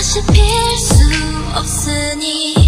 다시 필 수 없으니